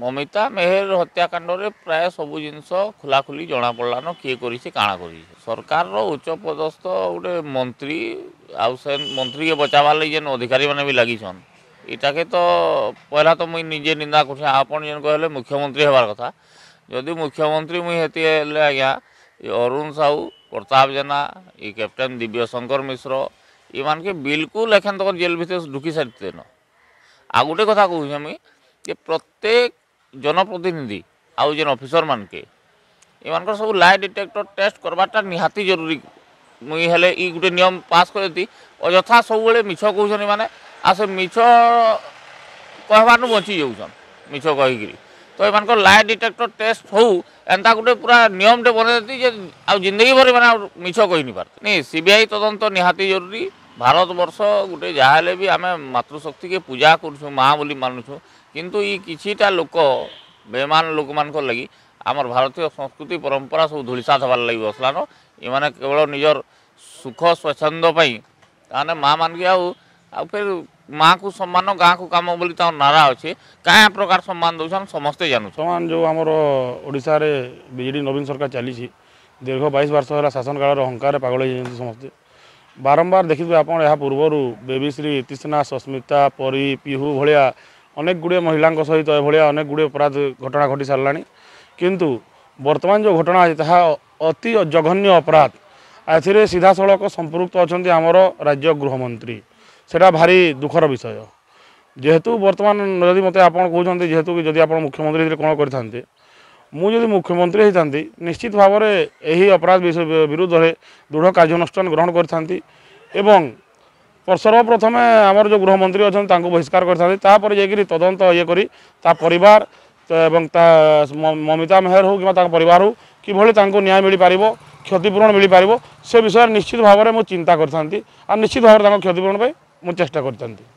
মমিতা মেহের হত্যাকাণ্ডের প্রায় সবু জিনিস খোলাখুলি জনা পড়লান কিয়ে করেছে কাণা করেছে সরকারর উচ্চপদস্থ গোটে মন্ত্রী আউ বচাবার লাগে যেন অধিকারী মানে বি লাগিছন এটাকে তো পহলা তো মুই নিজে নিন্দা করছি আপনার যেন কহিলে মুখ্যমন্ত্রী হবার কথা যদি মুখ্যমন্ত্রী মুই হেতি হলে আজ্ঞা এই অরুণ সাউ প্রতাপ জেনা এই ক্যাপ্টেন দিব্যশঙ্কর মিশ্র ইমানকে বিলকুল এখান তখন জেল ভিতরে ঢুকি সারিতে ন আর কথা কুছি আমি যে প্রত্যেক জনপ্রতিনিধি আউ যেন অফিসর মানকে এমানকর সব লাই ডিটেক্টর টেস্ট করবারটা নিহাতি জরুরি মুই হলে ই গোটে নিয়ম পাস করে করেছি অযথা সবুলে মিছ কৌছেন মানে আর সে মিছ কহবারু বঞ্চি যাচ্ছেন মিছ কহিকি তো এমানকর লাই ডিটেক্টর টেস্ট হউ এন্তা গোটে পুরা নিয়মটে বনাই যে আউ জিন্দগি ভরি মানে মিছ কহিনি পারতে নি সিবিআই তদন্ত নিহাতি জরুরি ଭାରତବର୍ଷ ଗୋଟେ ଯାହା ହେଲେ ବି ଆମେ ମାତୃଶକ୍ତିକେ ପୂଜା କରୁଛୁ ମା ବୋଲି ମାନୁଛୁ କିନ୍ତୁ ଇ କିଛିଟା ଲୋକ ବେମାନ ଲୋକମାନଙ୍କର ଲାଗି ଆମର ଭାରତୀୟ ସଂସ୍କୃତି ପରମ୍ପରା ସବୁ ଧୂଳିସାତ ହେବାର ଲାଗି ବସିଲାନ ଏମାନେ କେବଳ ନିଜର ସୁଖ ସ୍ୱଚ୍ଛନ୍ଦ ପାଇଁ ତାହେଲେ ମା ମାନକେ ଆଉ ଆଉ ଫେର୍ ମାଆକୁ ସମ୍ମାନ ଗାଁକୁ କାମ ବୋଲି ତାଙ୍କ ନାରା ଅଛି କାଁ ପ୍ରକାର ସମ୍ମାନ ଦେଉଛନ୍ ସମସ୍ତେ ଜାଣୁ ସମାନ ଯେଉଁ ଆମର ଓଡ଼ିଶାରେ ବିଜେଡ଼ି ନବୀନ ସରକାର ଚାଲିଛି ଦୀର୍ଘ ବାଇଶ ବର୍ଷ ହେଲା ଶାସନ କାଳର ଅହଙ୍କାରରେ ପାଗଳ ହେଇଯାଇଛନ୍ତି ସମସ୍ତେ ବାରମ୍ବାର ଦେଖିଥିବେ ଆପଣ ଏହା ପୂର୍ବରୁ ବେବିଶ୍ରୀ ଇତିସିନା ସସ୍ମିତା ପରୀ ପିହୁ ଭଳିଆ ଅନେକ ଗୁଡ଼ିଏ ମହିଳାଙ୍କ ସହିତ ଏଭଳିଆ ଅନେକ ଗୁଡ଼ିଏ ଅପରାଧ ଘଟଣା ଘଟିସାରିଲାଣି କିନ୍ତୁ ବର୍ତ୍ତମାନ ଯେଉଁ ଘଟଣା ଅଛି ତାହା ଅତି ଜଘନ୍ୟ ଅପରାଧ ଏଥିରେ ସିଧାସଳଖ ସମ୍ପୃକ୍ତ ଅଛନ୍ତି ଆମର ରାଜ୍ୟ ଗୃହମନ୍ତ୍ରୀ ସେଇଟା ଭାରି ଦୁଃଖର ବିଷୟ ଯେହେତୁ ବର୍ତ୍ତମାନ ଯଦି ମୋତେ ଆପଣ କହୁଛନ୍ତି ଯେହେତୁ ଯଦି ଆପଣ ମୁଖ୍ୟମନ୍ତ୍ରୀ ହେଇଥିଲେ କ'ଣ କରିଥାନ୍ତେ ମୁଁ ଯଦି ମୁଖ୍ୟମନ୍ତ୍ରୀ ହୋଇଥାନ୍ତି ନିଶ୍ଚିତ ଭାବରେ ଏହି ଅପରାଧ ବିରୁଦ୍ଧରେ ଦୃଢ଼ କାର୍ଯ୍ୟାନୁଷ୍ଠାନ ଗ୍ରହଣ କରିଥାନ୍ତି ଏବଂ ସର୍ବପ୍ରଥମେ ଆମର ଯେଉଁ ଗୃହମନ୍ତ୍ରୀ ଅଛନ୍ତି ତାଙ୍କୁ ବହିଷ୍କାର କରିଥାନ୍ତି ତାପରେ ଯାଇକରି ତଦନ୍ତ ଇଏ କରି ତା ପରିବାର ଏବଂ ତା ମମିତା ମେହର ହେଉ କିମ୍ବା ତାଙ୍କ ପରିବାର ହେଉ କିଭଳି ତାଙ୍କୁ ନ୍ୟାୟ ମିଳିପାରିବ କ୍ଷତିପୂରଣ ମିଳିପାରିବ ସେ ବିଷୟରେ ନିଶ୍ଚିତ ଭାବରେ ମୁଁ ଚିନ୍ତା କରିଥାନ୍ତି ଆଉ ନିଶ୍ଚିତ ଭାବରେ ତାଙ୍କ କ୍ଷତିପୂରଣ ପାଇଁ ମୁଁ ଚେଷ୍ଟା କରିଥାନ୍ତି